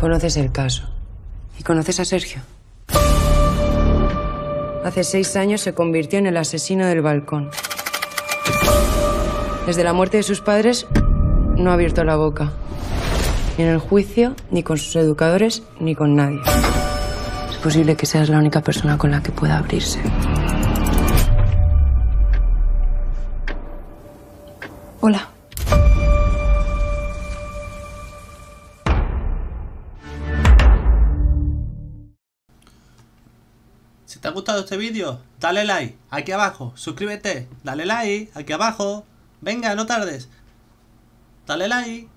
Conoces el caso. ¿Y conoces a Sergio? Hace seis años se convirtió en el asesino del balcón. Desde la muerte de sus padres no ha abierto la boca. Ni en el juicio, ni con sus educadores, ni con nadie. Es posible que seas la única persona con la que pueda abrirse. Hola. Si te ha gustado este vídeo, dale like aquí abajo, suscríbete, dale like aquí abajo. Venga, no tardes. Dale like.